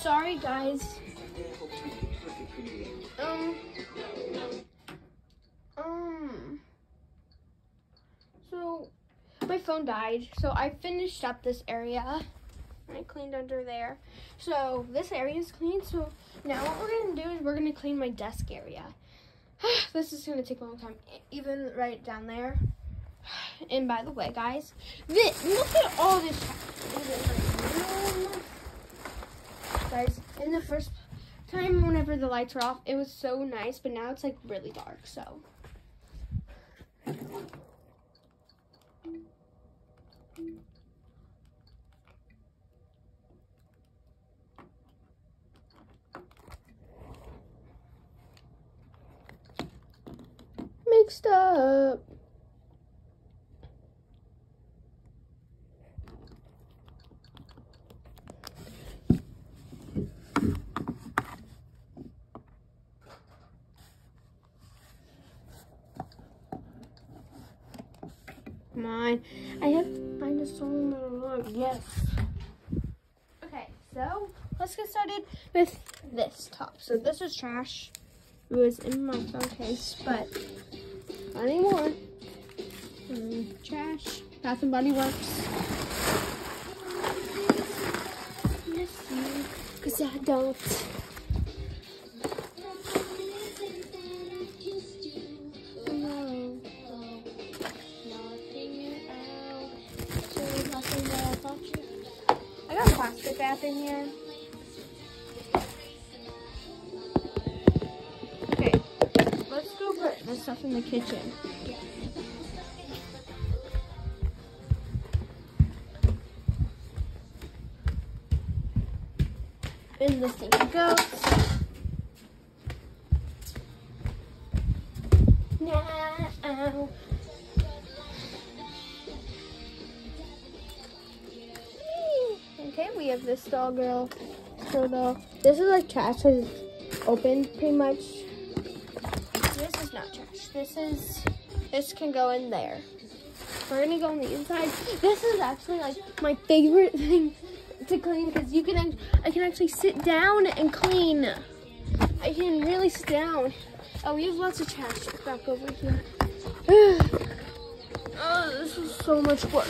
sorry guys. Um. Um. So, my phone died. So I finished up this area. I cleaned under there. So this area is clean. So now what we're gonna do is we're gonna clean my desk area. this is gonna take a long time. Even right down there. And by the way, guys, this, look at all this. Guys, in the first time, whenever the lights were off, it was so nice, but now it's like really dark. So. Mixed up. Come on. I have to find a song that I love. Yes. Okay, so let's get started with this top. So this is trash. It was in my phone case, but not anymore. Um, trash. Bath and Body Works. You, cause I don't. Kitchen. In the sink it goes. Now. Okay, we have this doll girl. So doll. This is like trash because it's open pretty much. This is, this can go in there. We're gonna go on the inside. This is actually like my favorite thing to clean because you can, I can actually sit down and clean. I can really sit down. Oh, we have lots of trash back over here. oh, this is so much work.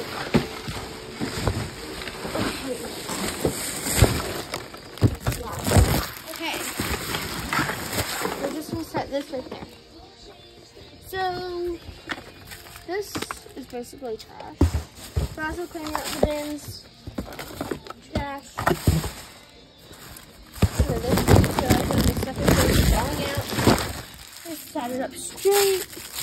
Okay. We're just gonna set this right there. So this is basically trash. We're also cleaning out the bins. Trash. So this so I think this stuff is falling out. Just set it up straight.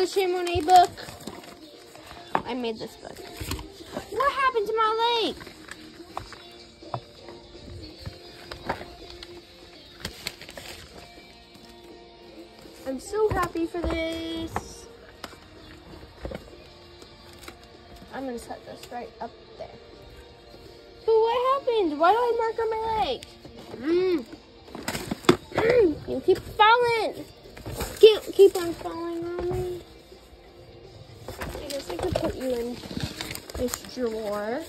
The Chamonix book. I made this book. What happened to my leg? I'm so happy for this. I'm gonna set this right up there. But what happened? Why do I mark on my leg? Mm. Mm. You keep falling. Keep, keep on falling could put you in this drawer.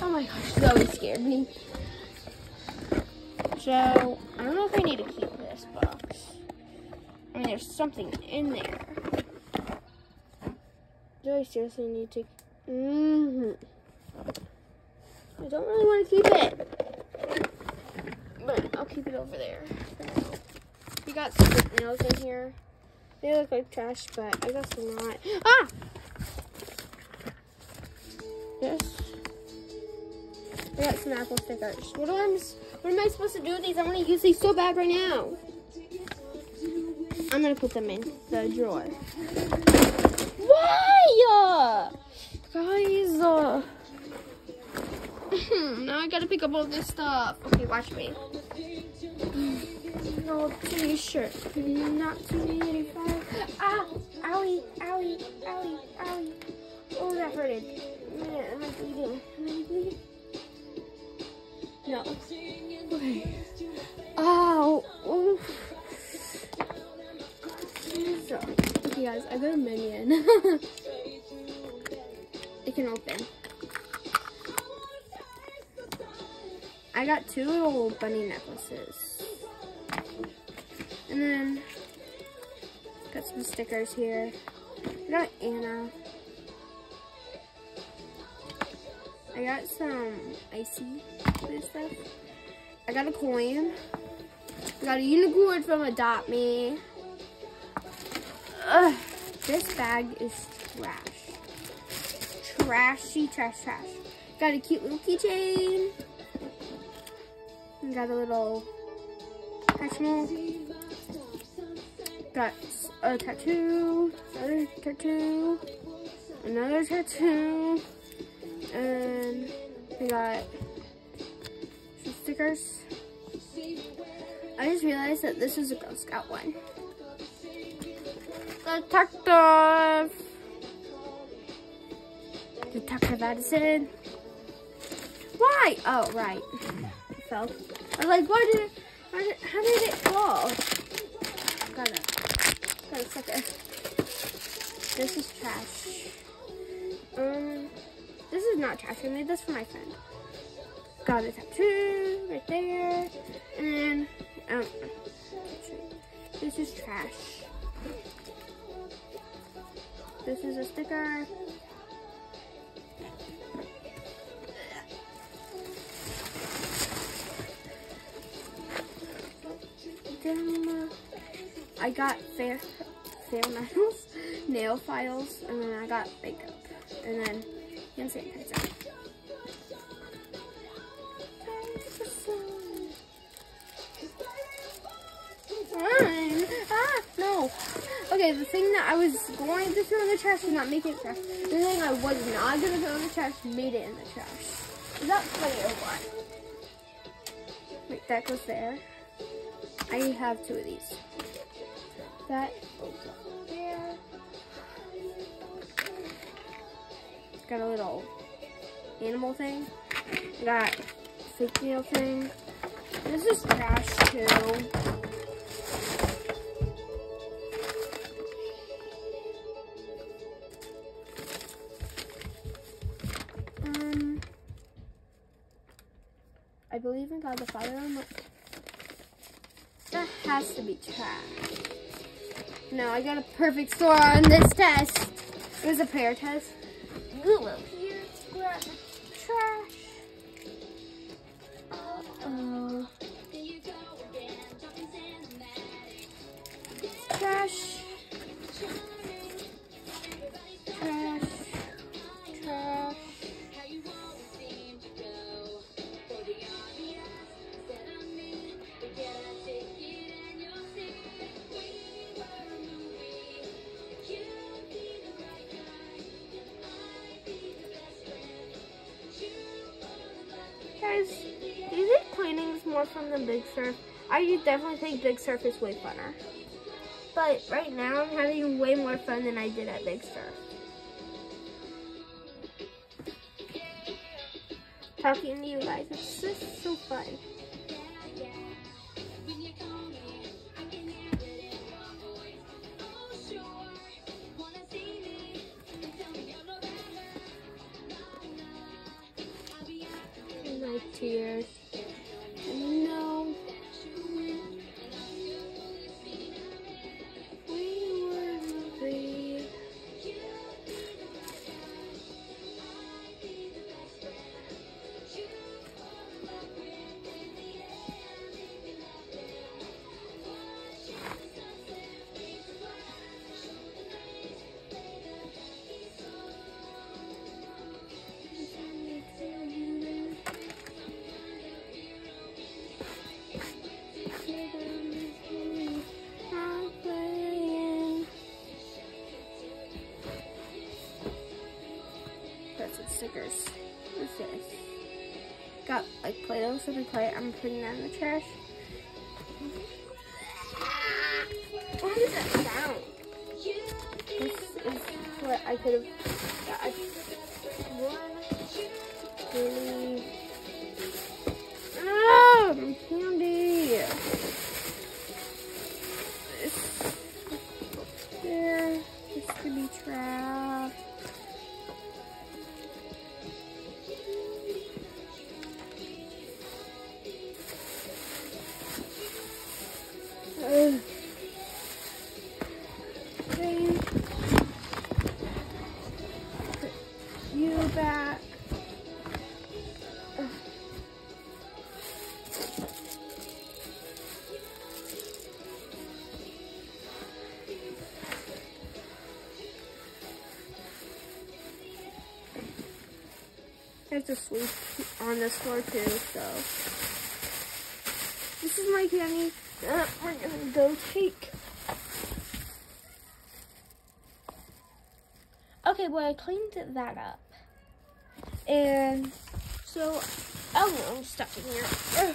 Oh my gosh, Zoe scared me. So, I don't know if I need to keep this box. I mean, there's something in there. Do I seriously need to? Mm hmm I don't really want to keep it. But I'll keep it over there. We got stick nails in here. They look like trash, but I guess they're not. Ah! This I got some apple stickers. What, am I, what am I supposed to do with these? I want to use these so bad right now. I'm going to put them in the drawer. Why? Guys. Uh, now I got to pick up all this stuff. Okay, watch me. No, t-shirt. Not to be 85. Ah! Owie! Owie! Owie! Owie! Oh, that hurted. Am I bleeding? Am I bleeding? No. Okay. Ow! Oof. So, okay guys, I got a minion. it can open. I got two little bunny necklaces. And then got some stickers here. I got Anna. I got some icy stuff. I got a coin. I got a unicorn from Adopt Me. Ugh, this bag is trash. Trashy, trash, trash. Got a cute little keychain. Got a little Hatchimal. Got a tattoo, another tattoo, another tattoo, and we got some stickers. I just realized that this is a Girl Scout one. Detective! Detective Addison. Why? Oh, right. Fell. I was like, why did it, how did, how did it fall? Got it. Got a second. This is trash. Um, this is not trash. I made this for my friend. Got a tattoo right there. And, um, this is trash. This is a sticker. I got fair, fair metals, nail files, and then I got makeup, and then hand sanitizer. Ah, no. Okay, the thing that I was going to throw in the trash did not make it trash. The thing I was not going to throw in the trash made it in the trash. Is that funny or what? Wait, that goes there. I have two of these. That. Got a little animal thing. Got fake nail thing. This is trash too. Um, I believe in God the Father. That has to be trash. No, I got a perfect score on this test. It was a prayer test. Up fun than Big Surf? I definitely think Big Surf is way funner. But right now, I'm having way more fun than I did at Big Surf. Talking to you guys, it's just so fun. My tears. What's this? Got like Play-Doh, so we play. I'm putting that in the trash. What is that sound? This is what I could have have to sleep on this floor too, so. This is my candy that we're gonna go take. Okay, well I cleaned that up. And so, oh, I'm stuck in here. Ugh.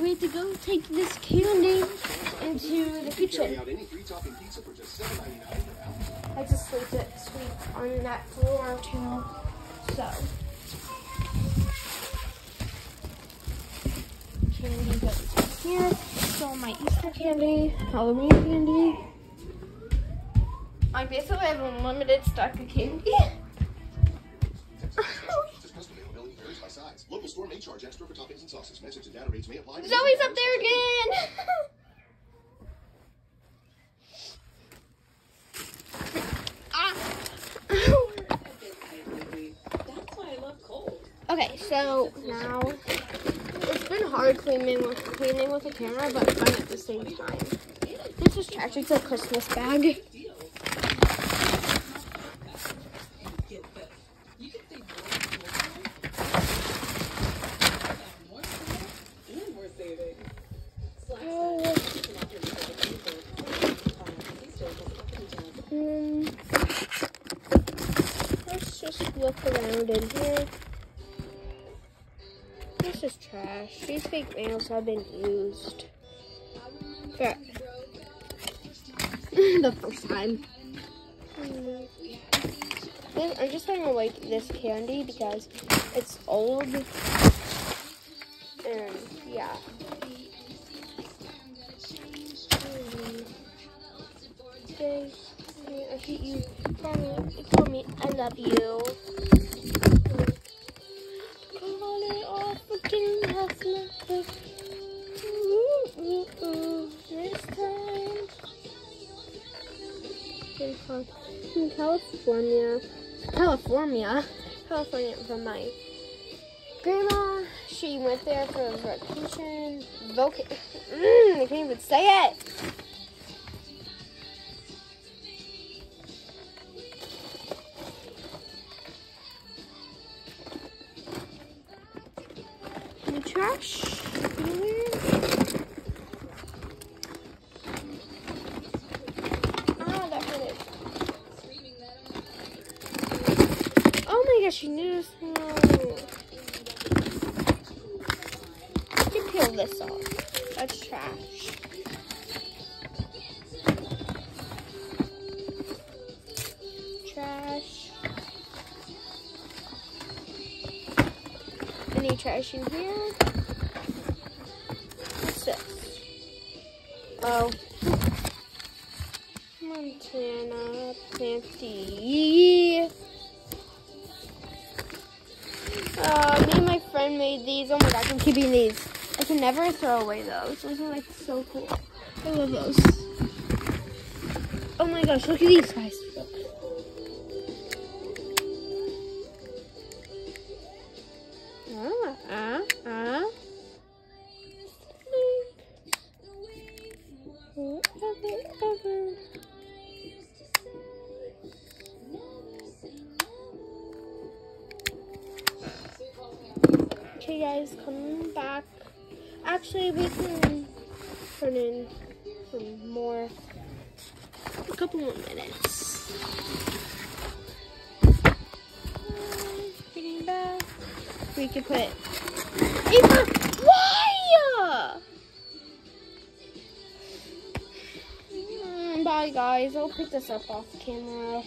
We have to go take this candy into the kitchen. Carry out any three-topping pizza for just $7.99 per pound. I just sleep it sleep on that floor too. So candy goes here. So my Easter candy, Halloween candy. I basically have unlimited stock of candy. Just custom availability varies by size. Local store may charge extra for toppings and sauces. Message and data rates may apply. Zoe's up there again. ah. That's why I love cold. Okay, so now it's been hard cleaning with cleaning with a camera, but fun at the same time. This is. It's a Christmas bag. Oh. let's just look around in here. Trash. These fake nails have been used. The first time. Mm. I'm just gonna like this candy because it's old. And yeah. Okay. I hate you. Me. I love you. In California. California. California from my grandma. She went there for a vacation. Voca- mm, I can't even say it. This off. That's trash. Trash. Any trash in here? What's this? Oh. Montana Planty. Uh, me and my friend made these. Oh my gosh, I'm keeping these. I can never throw away those. Those are like so cool. I love those. Oh my gosh, look at these guys. Ah. Forever, ever. Okay, guys, come back. Actually, we can turn in for more. A couple more minutes. Getting back. we could put Ava, why? Mm, bye guys, I'll pick this up off camera.